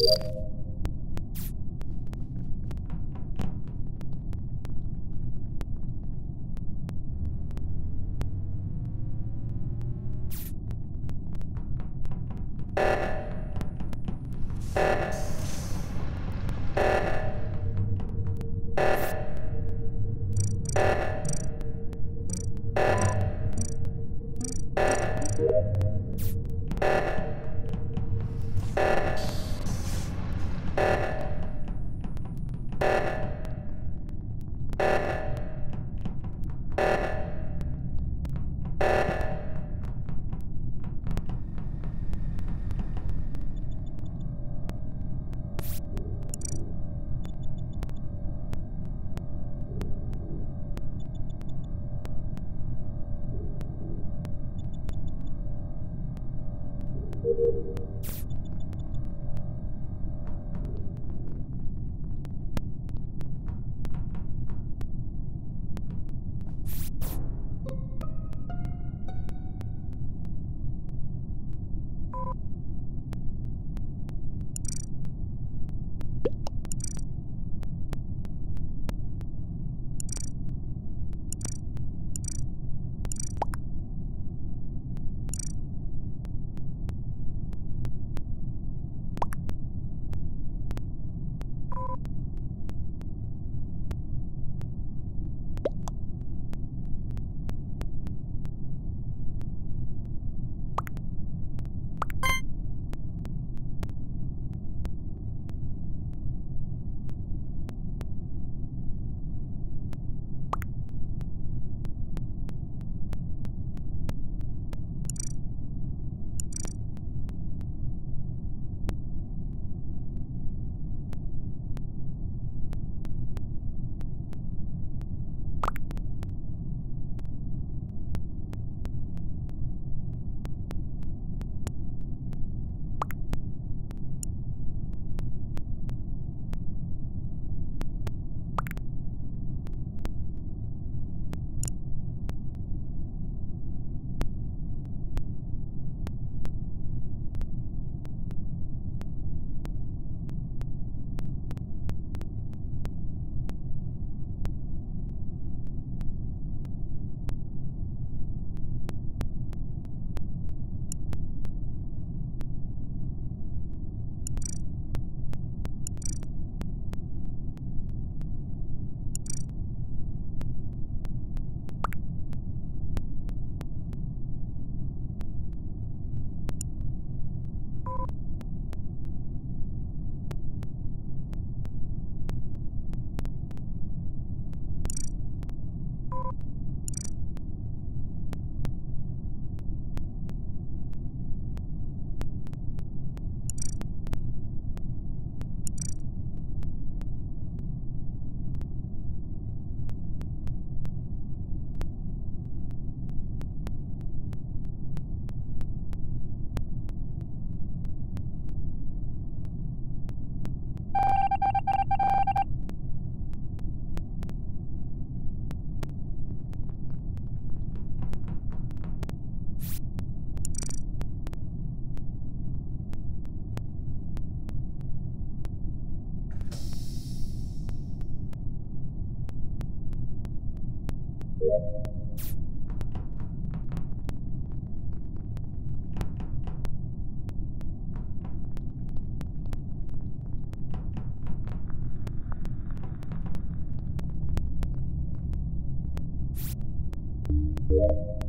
you you.